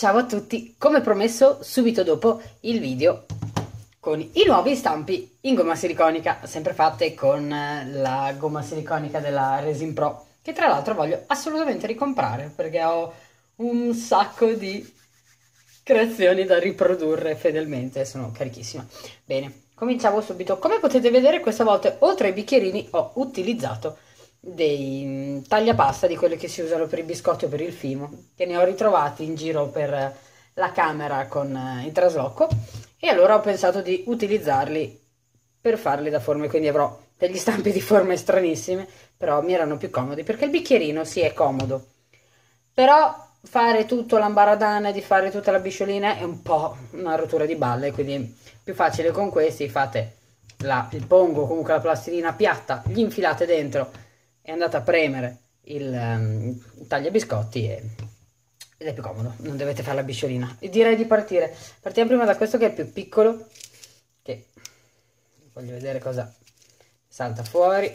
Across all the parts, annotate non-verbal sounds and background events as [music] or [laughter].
Ciao a tutti, come promesso subito dopo il video con i nuovi stampi in gomma siliconica, sempre fatte con eh, la gomma siliconica della Resin Pro, che tra l'altro voglio assolutamente ricomprare perché ho un sacco di creazioni da riprodurre fedelmente, sono carichissima. Bene, cominciamo subito. Come potete vedere questa volta oltre ai bicchierini ho utilizzato dei mm, tagliapasta di quelli che si usano per i biscotti o per il fimo, che ne ho ritrovati in giro per la camera con eh, il trasloco. E allora ho pensato di utilizzarli per farli da forme, quindi avrò degli [laughs] stampi di forme stranissime, però mi erano più comodi perché il bicchierino sì è comodo, però fare tutto l'ambaradana di fare tutta la bisciolina è un po' una rottura di balle, quindi più facile con questi fate la, il pongo, comunque la plastilina piatta, gli infilate dentro e andate a premere il um, tagliabiscotti e, ed è più comodo, non dovete fare la bisciolina. E direi di partire. Partiamo prima da questo che è più piccolo, che voglio vedere cosa salta fuori.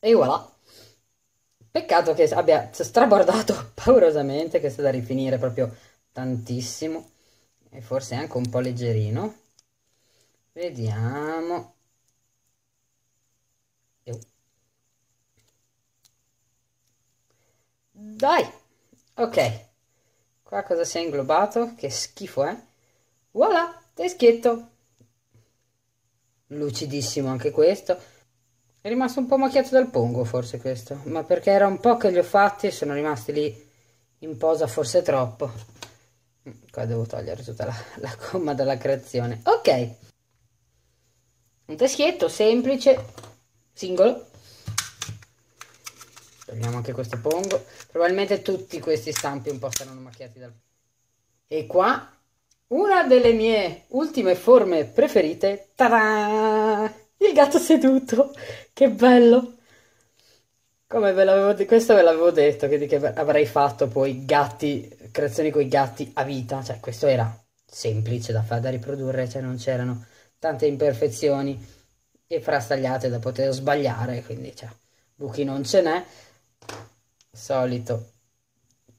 E voilà. Peccato che abbia strabordato [laughs] paurosamente, che sta da rifinire proprio tantissimo e forse anche un po' leggerino. Vediamo. Dai! Ok. Qua cosa si è inglobato? Che schifo eh. Voilà teschietto lucidissimo anche questo. È rimasto un po' macchiato dal pongo forse questo. Ma perché era un po' che li ho fatti e sono rimasti lì in posa forse troppo qua devo togliere tutta la, la gomma dalla creazione. Ok. Un teschietto semplice singolo. Togliamo anche questo pongo. Probabilmente tutti questi stampi un po' saranno macchiati dal e qua una delle mie ultime forme preferite. Tada! Il gatto seduto. Che bello. Come ve l'avevo detto, questo ve l'avevo detto che avrei fatto poi gatti, creazioni con i gatti a vita, cioè questo era semplice da fare, da riprodurre, cioè non c'erano tante imperfezioni e frastagliate da poter sbagliare, quindi cioè, buchi non ce n'è, solito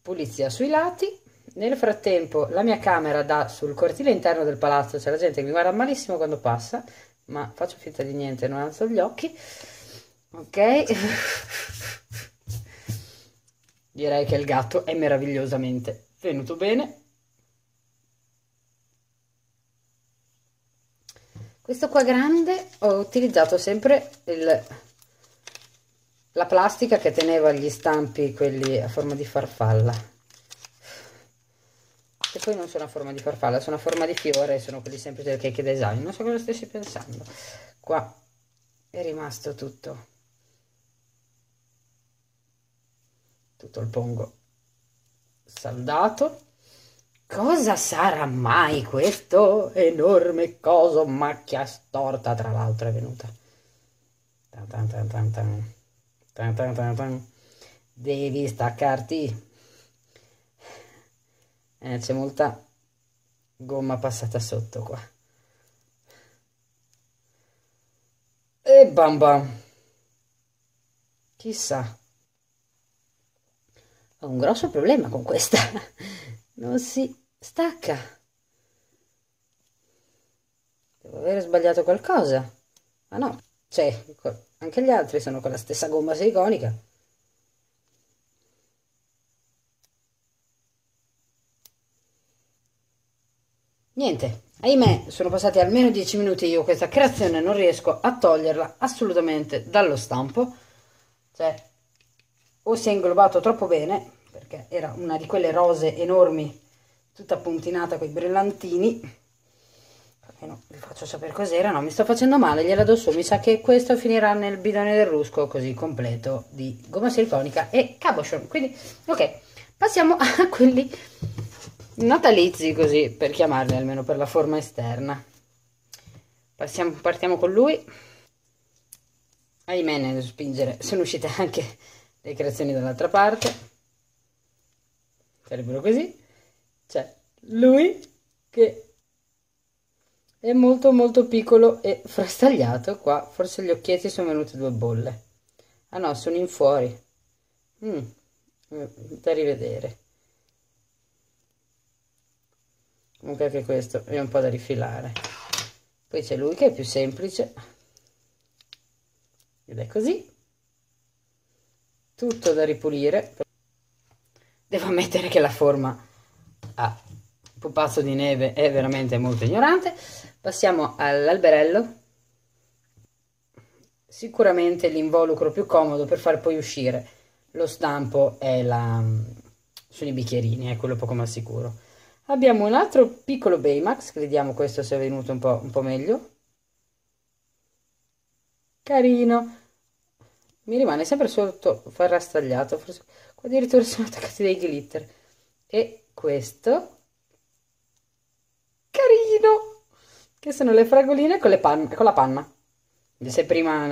pulizia sui lati, nel frattempo la mia camera dà sul cortile interno del palazzo, c'è la gente che mi guarda malissimo quando passa, ma faccio finta di niente, non alzo gli occhi, ok? [laughs] Direi che il gatto è meravigliosamente venuto bene. Questo qua grande ho utilizzato sempre il, la plastica che teneva gli stampi, quelli a forma di farfalla. Che poi non sono a forma di farfalla, sono a forma di fiore, sono quelli sempre del cake design. Non so cosa stessi pensando. Qua è rimasto tutto tutto il pongo saldato. Cosa sarà mai questo enorme coso? Macchia storta, tra l'altro, è venuta. Tan tan tan Devi staccarti. Eh, c'è molta gomma passata sotto qua. E bam bam. Chissà ho un grosso problema con questa. [laughs] Non si stacca. Devo aver sbagliato qualcosa. Ma no, cioè, anche gli altri sono con la stessa gomma siliconica. Niente, ahimè, sono passati almeno 10 minuti io questa creazione non riesco a toglierla assolutamente dallo stampo. Cioè, o si è inglobato troppo bene, perché era una di quelle rose enormi, tutta puntinata con i brillantini. No, vi faccio sapere cos'era, no, mi sto facendo male, gliela do su, mi sa che questo finirà nel bidone del rusco, così completo, di gomma siliconica e cabochon. Quindi, ok, passiamo [laughs] a quelli natalizi, così, per chiamarli, almeno per la forma esterna. Passiamo, partiamo con lui. Ahimè, nel spingere sono uscite anche le creazioni dall'altra parte. Sarebbero così. C'è lui che è molto molto piccolo e frastagliato. Qua forse gli occhietti sono venute due bolle. Ah no sono in fuori. Mm, da rivedere. Comunque anche questo è un po' da rifilare. Poi c'è lui che è più semplice. Ed è così tutto da ripulire. Devo ammettere che la forma a pupazzo di neve è veramente molto ignorante. Passiamo all'alberello. Sicuramente l'involucro più comodo per far poi uscire lo stampo è la, sono i bicchierini è quello poco ma sicuro. Abbiamo un altro piccolo Baymax vediamo questo se è venuto un po', un po meglio. Carino mi rimane sempre sotto far rastagliato forse qua addirittura [laughs] sono attaccati dei glitter. E questo? Carino! Che sono le fragoline con, le con la panna. Se prima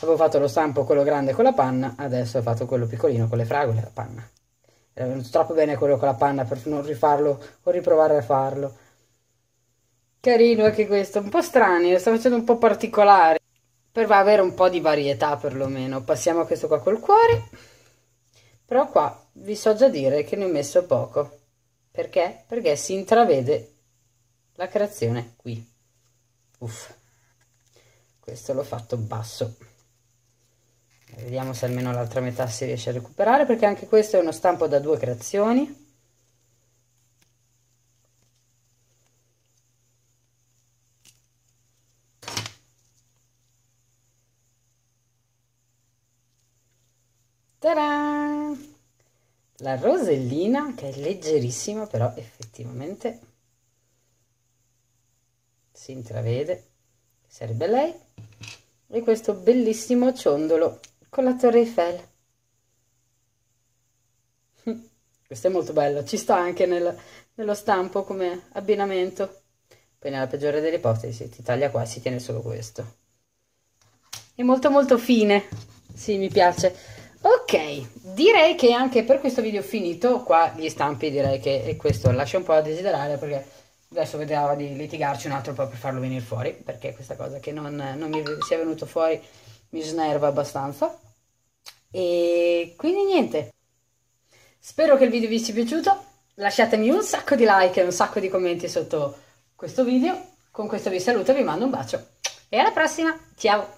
avevo fatto lo stampo quello grande con la panna adesso ho fatto quello piccolino con le fragole e la panna. Era venuto troppo bene quello con la panna per non rifarlo o riprovare a farlo. Carino anche questo un po' strani lo sto facendo un po' particolare per avere un po' di varietà perlomeno. Passiamo a questo qua col cuore. Però qua vi so già dire che ne ho messo poco. Perché? perché si intravede la creazione qui. Uff. Questo l'ho fatto basso. Vediamo se almeno l'altra metà si riesce a recuperare perché anche questo è uno stampo da due creazioni Ta-da! La rosellina che è leggerissima però effettivamente si intravede, sarebbe lei, e questo bellissimo ciondolo con la Torre Eiffel. [laughs] questo è molto bello, ci sta anche nel, nello stampo come abbinamento. Poi nella peggiore delle ipotesi ti taglia qua si tiene solo questo. È molto molto fine, sì mi piace. Ok, direi che anche per questo video finito, qua gli stampi direi che questo lascia un po' a desiderare perché adesso vedremo di litigarci un altro po' per farlo venire fuori, perché questa cosa che non, non mi sia venuto fuori mi snerva abbastanza. E quindi niente, spero che il video vi sia piaciuto, lasciatemi un sacco di like e un sacco di commenti sotto questo video. Con questo vi saluto e vi mando un bacio. E alla prossima, ciao!